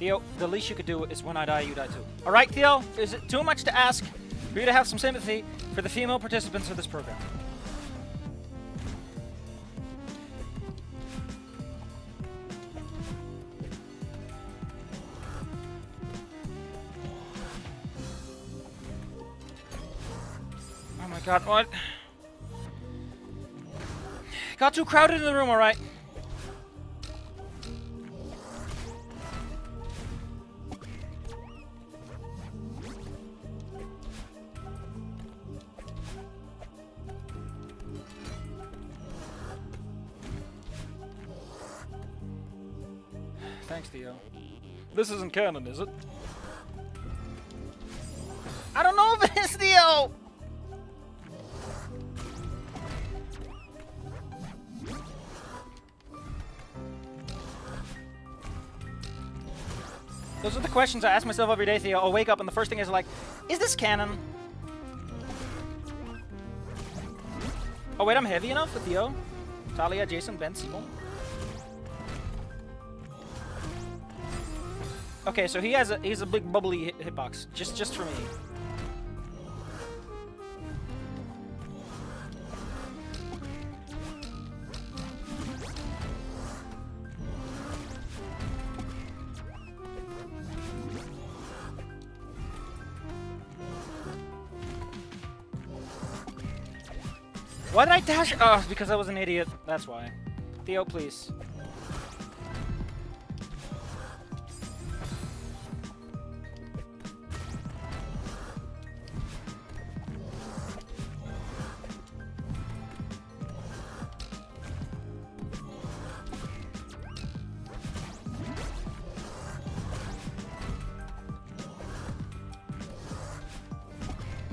Theo, the least you could do is when I die, you die too. All right, Theo, is it too much to ask for you to have some sympathy for the female participants of this program? Oh my god, what? Got too crowded in the room, alright. Thanks, Theo. This isn't canon, is it? I don't know if it is, Theo! Those are the questions I ask myself every day, Theo. I'll wake up and the first thing is like, is this canon? Oh wait, I'm heavy enough with Theo. Talia, Jason, Ben. Okay, so he has a he's a big bubbly hit hitbox, just just for me. Why did I dash? Oh, because I was an idiot. That's why. Theo, please.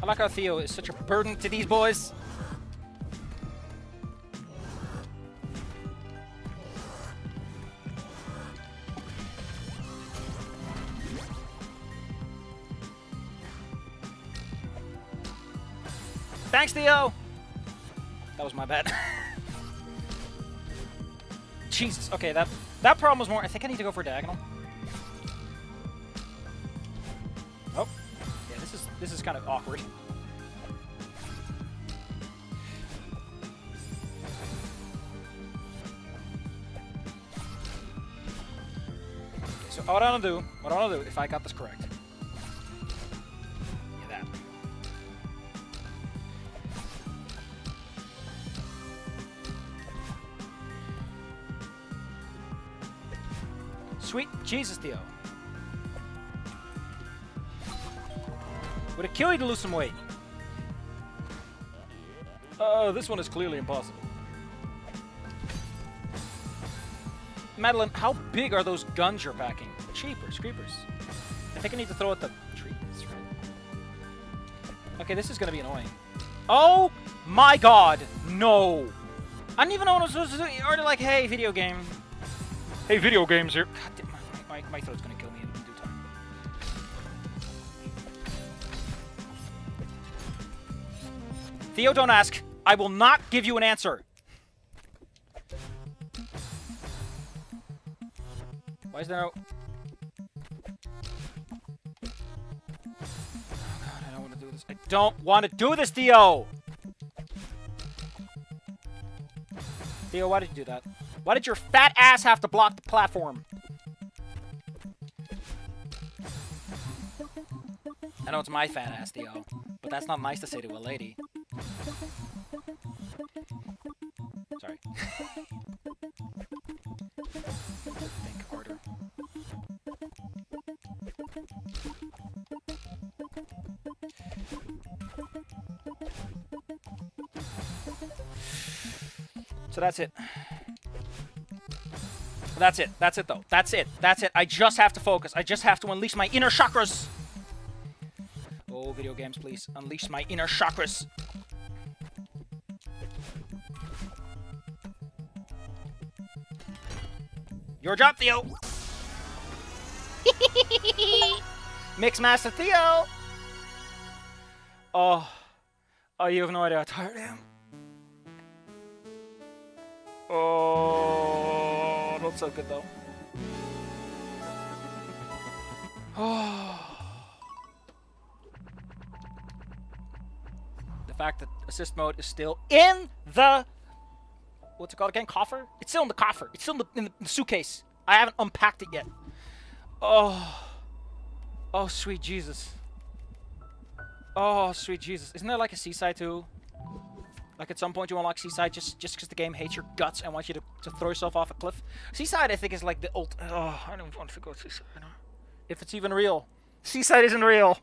Like how Theo is such a burden to these boys. Thanks, Theo! That was my bad. Jesus, okay, that that problem was more... I think I need to go for diagonal. This is kind of awkward. So what I want to do, what I want to do, if I got this correct. That. Sweet Jesus, Theo. Would it kill you to lose some weight? Uh, this one is clearly impossible. Madeline, how big are those guns you're packing? Cheapers, creepers. I think I need to throw at the trees, right? Okay, this is gonna be annoying. Oh my god, no! I didn't even know what I was supposed to do. You already like, hey, video game. Hey, video games here. God damn, my, my, my throat's gonna Theo, don't ask. I will not give you an answer. Why is there no... Oh god, I don't want to do this. I don't want to do this, Theo! Theo, why did you do that? Why did your fat ass have to block the platform? I know it's my fat ass, Theo, but that's not nice to say to a lady. Sorry. Harder. So that's it. That's it. That's it, though. That's it. That's it. I just have to focus. I just have to unleash my inner chakras. Oh, video games, please. Unleash my inner chakras. Your job, Theo. Mixmaster Theo. Oh. Oh, you have no idea how tired I am. Oh, not so good though. Oh. the fact that assist mode is still in the what's it called again? Coffer? It's still in the coffer. It's still in the, in the suitcase. I haven't unpacked it yet. Oh, oh, sweet Jesus. Oh, sweet Jesus. Isn't there like a C-side too? Like at some point you unlock C-side just just because the game hates your guts and wants you to, to throw yourself off a cliff. C-side I think is like the old. Oh, I don't want to go to C-side. If it's even real. C-side isn't real.